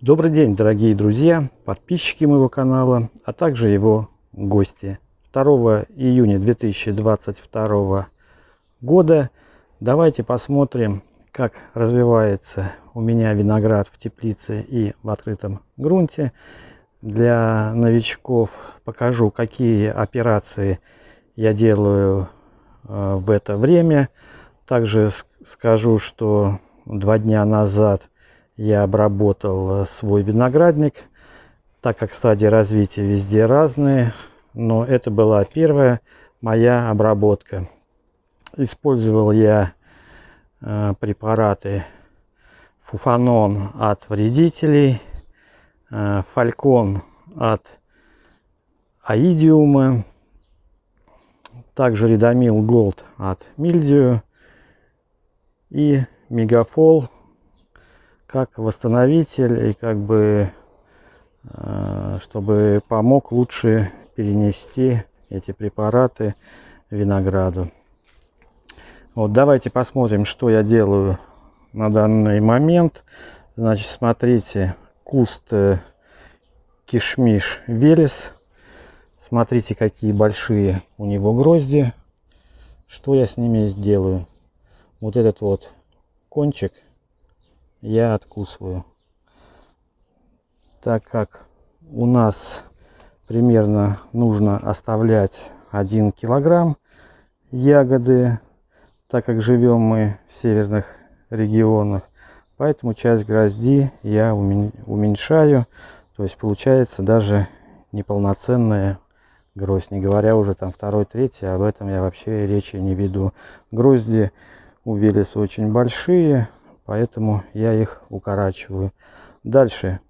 Добрый день, дорогие друзья, подписчики моего канала, а также его гости. 2 июня 2022 года давайте посмотрим, как развивается у меня виноград в теплице и в открытом грунте. Для новичков покажу, какие операции я делаю э, в это время. Также скажу, что два дня назад я обработал э, свой виноградник, так как стадии развития везде разные, но это была первая моя обработка. Использовал я э, препараты Фуфанон от вредителей, э, Фалькон от Аидиума, также Редамил Голд от Мильдию и Мегафол как восстановитель и как бы э, чтобы помог лучше перенести эти препараты винограду. Вот давайте посмотрим, что я делаю на данный момент. Значит, смотрите, куст э, кишмиш велес. Смотрите, какие большие у него грозди. Что я с ними сделаю? Вот этот вот кончик я откусываю. Так как у нас примерно нужно оставлять 1 килограмм ягоды, так как живем мы в северных регионах. Поэтому часть грозди я уменьшаю. То есть получается даже неполноценная гроздь. Не говоря уже там второй, третий, об этом я вообще речи не веду. Грозди у Велеса очень большие, поэтому я их укорачиваю. Дальше,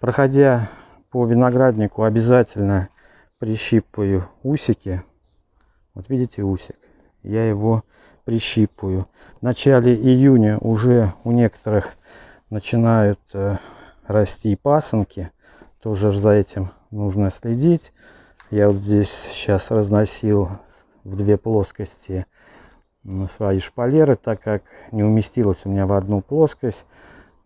проходя по винограднику, обязательно прищипываю усики. Вот видите усик? Я его прищипываю. В начале июня уже у некоторых начинают э, расти пасынки. Тоже за этим нужно следить. Я вот здесь сейчас разносил в две плоскости свои шпалеры, так как не уместилось у меня в одну плоскость.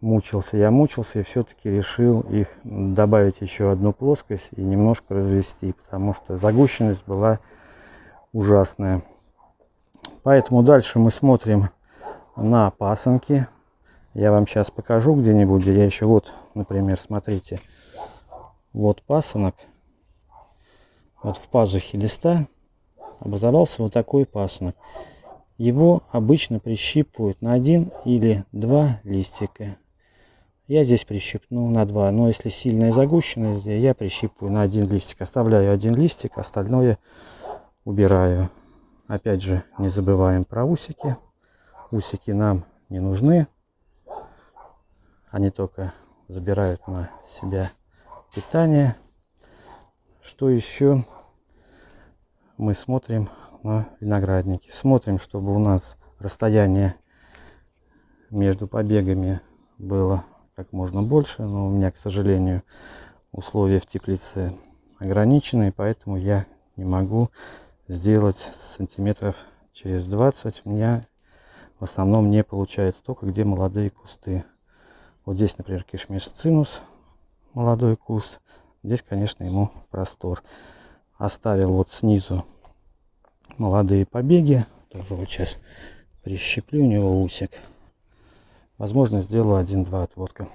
Мучился я, мучился и все-таки решил их добавить еще одну плоскость и немножко развести, потому что загущенность была ужасная. Поэтому дальше мы смотрим на пасынки. Я вам сейчас покажу где-нибудь, где я еще вот, например, смотрите, вот пасынок, вот в пазухе листа образовался вот такой пасынок. Его обычно прищипывают на один или два листика. Я здесь прищипнул на два, но если сильная загущенность, я прищипываю на один листик. Оставляю один листик, остальное убираю. Опять же, не забываем про усики. Усики нам не нужны. Они только забирают на себя питание. Что еще? Мы смотрим на винограднике. Смотрим, чтобы у нас расстояние между побегами было как можно больше. Но у меня, к сожалению, условия в теплице ограничены, поэтому я не могу сделать сантиметров через 20. У меня в основном не получается только где молодые кусты. Вот здесь, например, кишмиш цинус, молодой куст. Здесь, конечно, ему простор. Оставил вот снизу молодые побеги. Тоже вот сейчас прищеплю у него усик. Возможно, сделаю один-два отводка.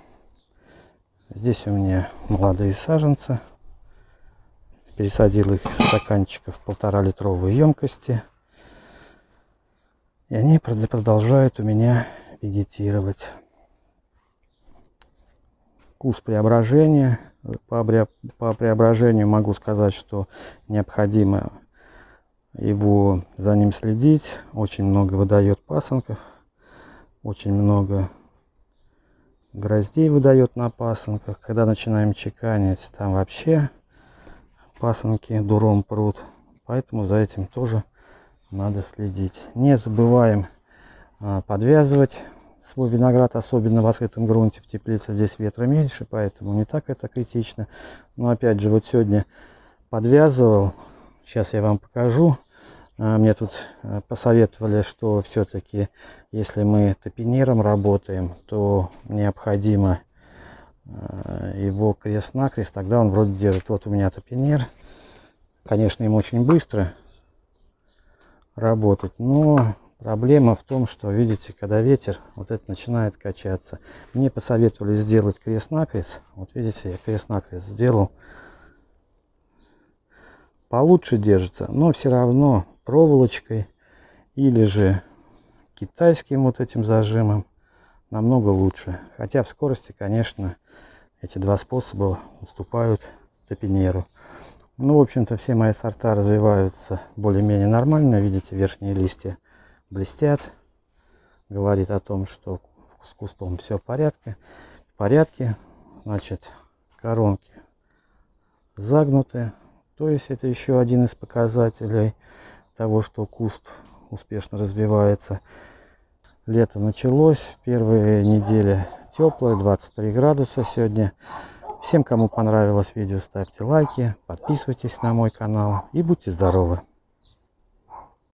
Здесь у меня молодые саженцы. Пересадил их из стаканчиков полтора литровой емкости. И они продолжают у меня вегетировать. Курс преображения. По преображению могу сказать, что необходимо его за ним следить. Очень много выдает пасынков, очень много гроздей выдает на пасынках. Когда начинаем чеканить, там вообще пасынки дуром прут. Поэтому за этим тоже надо следить. Не забываем а, подвязывать свой виноград, особенно в открытом грунте, в теплице. Здесь ветра меньше, поэтому не так это критично. Но опять же, вот сегодня подвязывал. Сейчас я вам покажу. А, мне тут э, посоветовали, что все-таки, если мы топинером работаем, то необходимо э, его крест-накрест, тогда он вроде держит. Вот у меня топинер. Конечно, им очень быстро работать, но проблема в том, что, видите, когда ветер, вот это начинает качаться. Мне посоветовали сделать крест-накрест. Вот видите, я крест-накрест сделал. Получше держится, но все равно проволочкой или же китайским вот этим зажимом намного лучше. Хотя в скорости, конечно, эти два способа уступают топинеру. Ну, в общем-то, все мои сорта развиваются более-менее нормально. Видите, верхние листья блестят. Говорит о том, что с кустом все в порядке. В порядке. Значит, коронки загнуты. То есть это еще один из показателей того, что куст успешно развивается. Лето началось, первые недели теплые, 23 градуса сегодня. Всем, кому понравилось видео, ставьте лайки, подписывайтесь на мой канал и будьте здоровы.